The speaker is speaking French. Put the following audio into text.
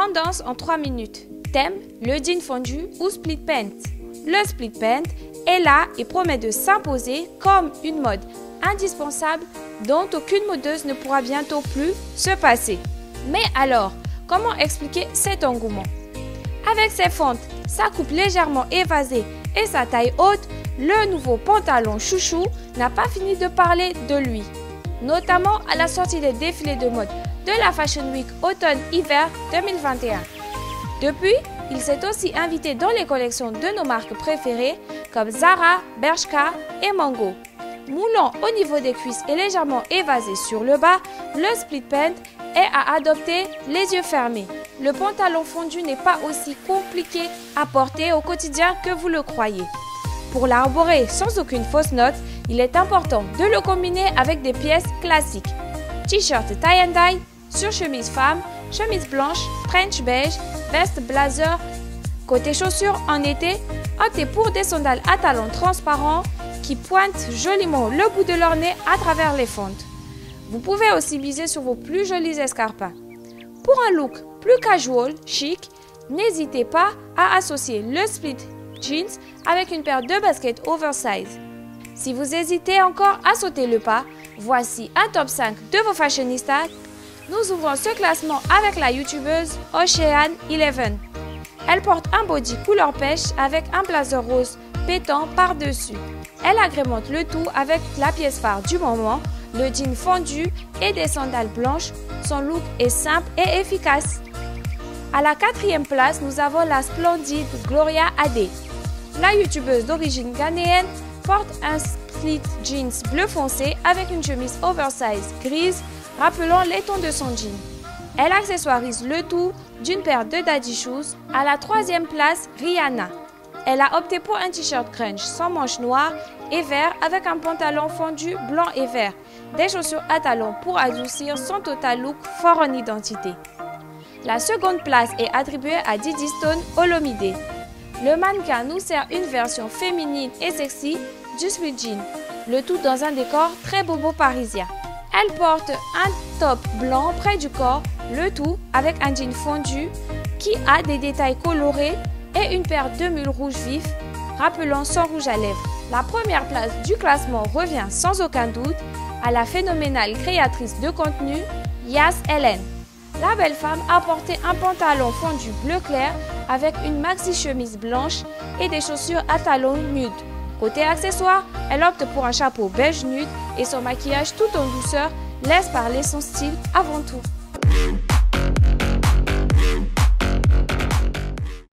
Tendance en 3 minutes. Thème le jean fondu ou split pant. Le split pant est là et promet de s'imposer comme une mode indispensable dont aucune modeuse ne pourra bientôt plus se passer. Mais alors, comment expliquer cet engouement? Avec ses fentes, sa coupe légèrement évasée et sa taille haute, le nouveau pantalon chouchou n'a pas fini de parler de lui, notamment à la sortie des défilés de mode de la Fashion Week automne-hiver 2021. Depuis, il s'est aussi invité dans les collections de nos marques préférées comme Zara, Bershka et Mango. Moulant au niveau des cuisses et légèrement évasé sur le bas, le split pant est à adopter les yeux fermés. Le pantalon fondu n'est pas aussi compliqué à porter au quotidien que vous le croyez. Pour l'arborer sans aucune fausse note, il est important de le combiner avec des pièces classiques. T-shirt tie and dye, sur chemise femme, chemise blanche, trench beige, veste blazer. Côté chaussures en été, optez pour des sandales à talons transparents qui pointent joliment le bout de leur nez à travers les fentes. Vous pouvez aussi miser sur vos plus jolis escarpins. Pour un look plus casual, chic, n'hésitez pas à associer le split jeans avec une paire de baskets oversize. Si vous hésitez encore à sauter le pas, voici un top 5 de vos fashionistas nous ouvrons ce classement avec la youtubeuse Ocean Eleven. Elle porte un body couleur pêche avec un blazer rose pétant par-dessus. Elle agrémente le tout avec la pièce phare du moment, le jean fondu et des sandales blanches. Son look est simple et efficace. À la quatrième place, nous avons la splendide Gloria Ade. La youtubeuse d'origine ghanéenne porte un split jeans bleu foncé avec une chemise oversize grise rappelant les tons de son jean. Elle accessoirise le tout d'une paire de daddy shoes. À la troisième place, Rihanna. Elle a opté pour un t-shirt crunch sans manches noires et vert avec un pantalon fondu blanc et vert, des chaussures à talons pour adoucir son total look fort en identité. La seconde place est attribuée à Didi Stone Olomide. Le mannequin nous sert une version féminine et sexy du sweet jean, le tout dans un décor très bobo parisien. Elle porte un top blanc près du corps, le tout avec un jean fondu qui a des détails colorés et une paire de mules rouges vifs rappelant son rouge à lèvres. La première place du classement revient sans aucun doute à la phénoménale créatrice de contenu Yas Helen. La belle femme a porté un pantalon fondu bleu clair avec une maxi chemise blanche et des chaussures à talons nudes. Côté accessoires, elle opte pour un chapeau beige nude et son maquillage tout en douceur laisse parler son style avant tout.